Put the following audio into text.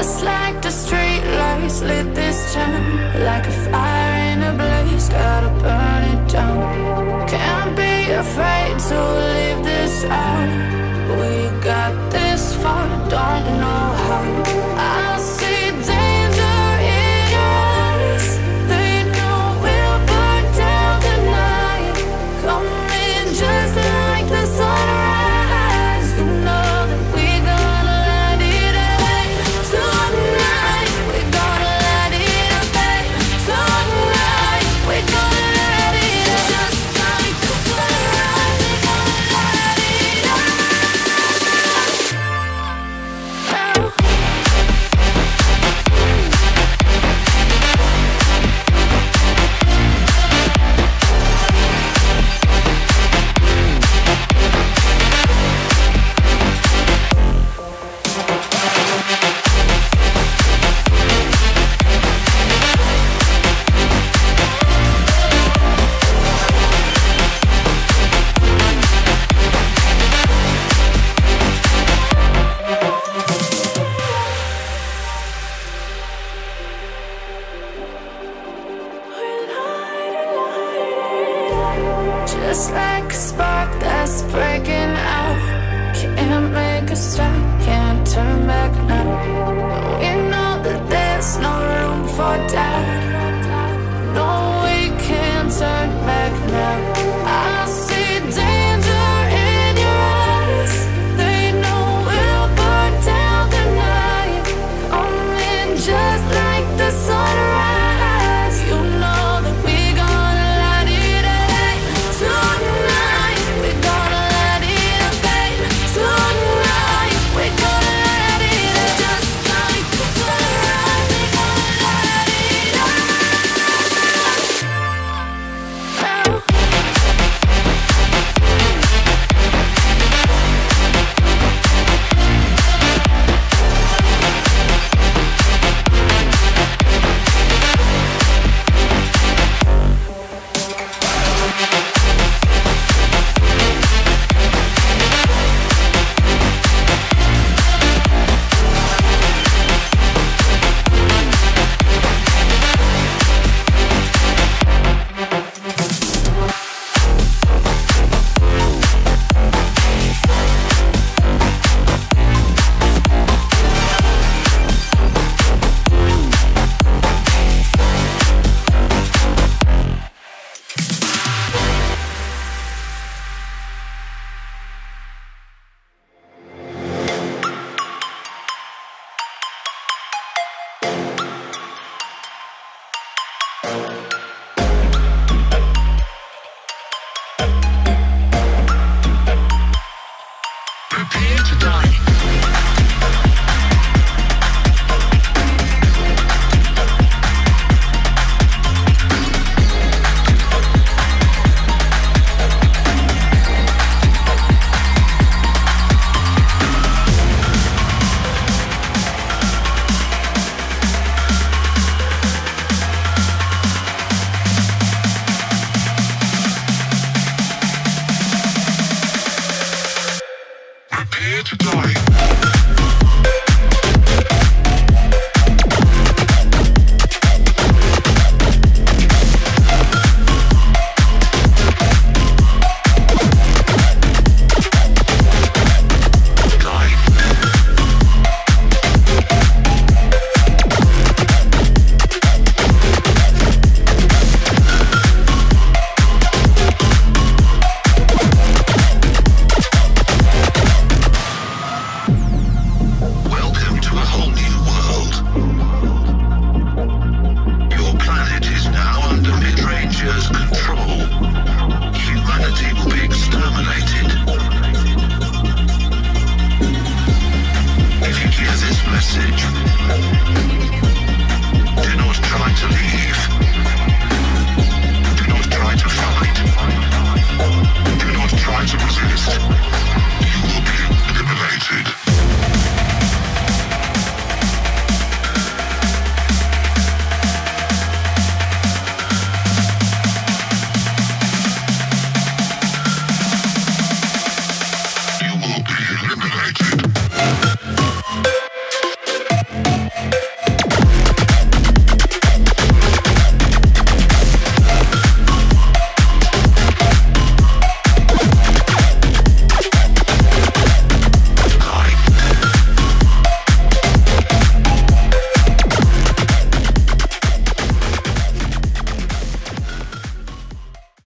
Just like the street lights lit this town Like a fire in a blaze, gotta burn it down. Can't be afraid to leave this out. to die.